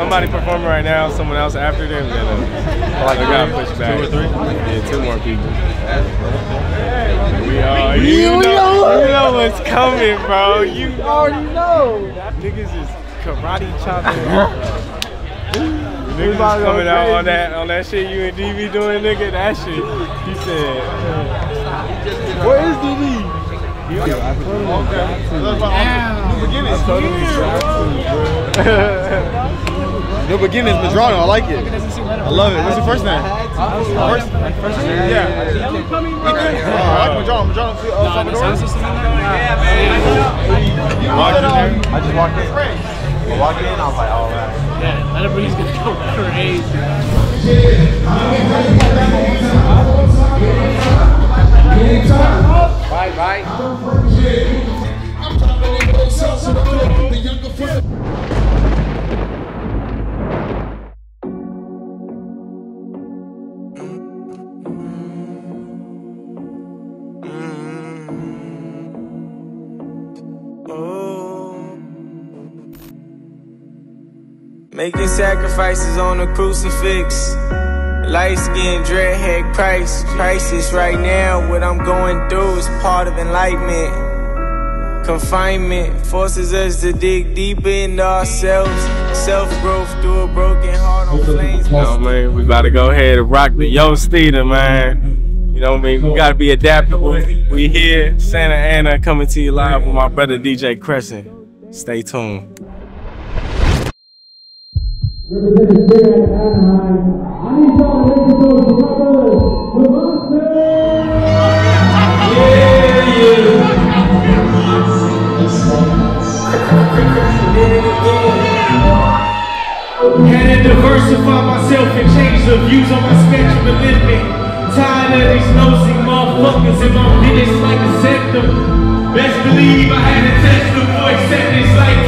somebody performing right now, someone else after them, then uh, like I gotta push back. Two or three? Yeah, two more people. We are. You, you know, you know what's coming, bro. You already know. Niggas is karate chopping. Niggas is coming out on that on that shit you and DB doing, nigga. That shit. He said. Where is DB? Okay. New beginnings. New beginnings, Madrano. I like it. I love it. What's your first name? First, first name? Yeah. Ethan? Oh, I like Madrano. Madrano, uh, Salvador? Yeah, man. You walked in there? I just walked in. I walked in, I was like, all right. Yeah, that breeze gonna go crazy. Right, right. Making sacrifices on the crucifix. Light skin, dreadhead Christ. Crisis right now. What I'm going through is part of enlightenment. Confinement forces us to dig deeper into ourselves. Self growth through a broken heart on flames. You know, man, we about to go ahead and rock the Yost Theater, man. You know what I mean? We gotta be adaptable. We here, Santa Ana, coming to you live with my brother DJ Crescent. Stay tuned. Representing Jared Anaheim. I need y'all to make some noise for my brother, Had to diversify myself and change the views on my spectrum of living. Tired of these nosy motherfuckers in my business like a septum. Best believe I had to test them for acceptance like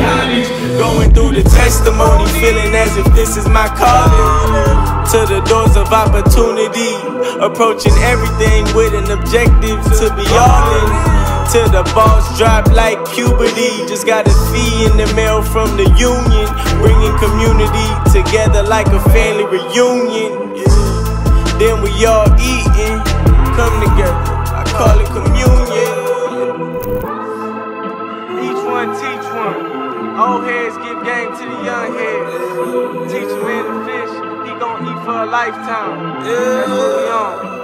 testimony, feeling as if this is my calling. To the doors of opportunity, approaching everything with an objective to be all in. Till the balls drop like puberty. Just got a fee in the mail from the union, bringing community together like a family reunion. Then we all eating, come together. I call it communion. Each one teach. Old heads give game to the young heads. Teach a man to fish, he gon' eat for a lifetime. That's what we on.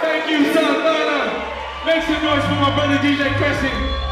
Thank you, Santana. Make some noise for my brother DJ Crescent.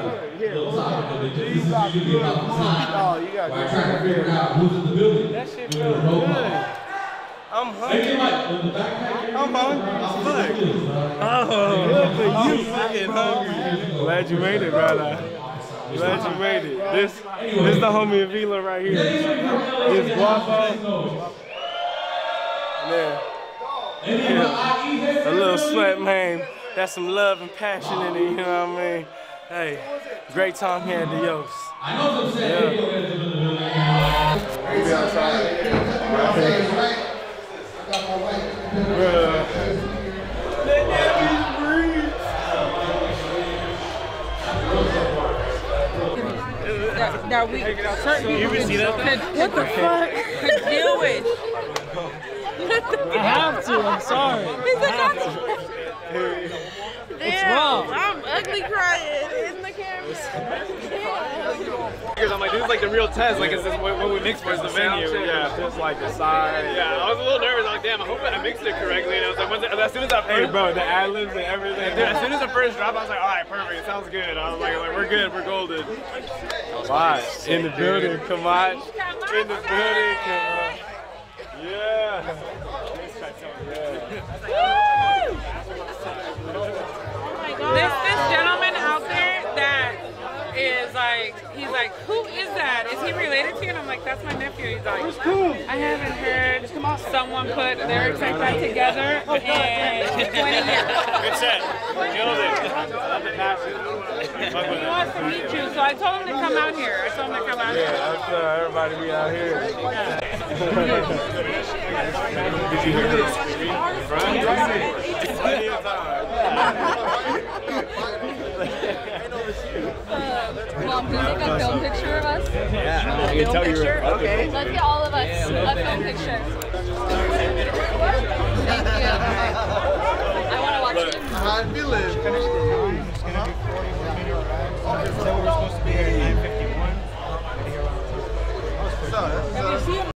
E. Y'all can come say what up, we outside. Oh, you got By to figure out who's in the building. That shit feels good. I'm hungry. Mike, with the backpack. I'm hungry. Oh, good for you. fucking hungry. Glad you made it, brother. Glad you made it. This, this the homie Avila right here. This Guapo. Yeah. yeah. A little sweat, man. That's some love and passion in it, you know what I mean? Hey, great time here at the Yost. I know some San Diego guys in the building. that, that we certain You ever see that? could, what the fuck could deal with. I have to. I'm sorry. Damn, wrong? I'm ugly crying in the camera. I'm like, this is like the real test. Like, is this what, what we mix for is the menu? Yeah, just like the side. Yeah, I was a little nervous. I was like, damn, I hope I mixed it correctly. And I was like, once as soon as I Hey, bro, the ad libs and everything. dude, as soon as the first drop, I was like, all right, perfect. It sounds good. I was like, like we're good. We're golden. Why? In the building, come on. In the building, come on. Yeah. Yeah. that? Is he related to you? And I'm like, that's my nephew. He's like, cool. I haven't heard someone put their tech together in 20 years. Good set. Killed it. He wants to meet you, so I told him to come out here. I told him to come out here. Yeah, uh, everybody be out here. Did you hear this? Mom, can you take a film picture of us? Yeah, I can tell you. Okay. Let's get all of us a film picture. Thank you. I want to watch it. How I feeling?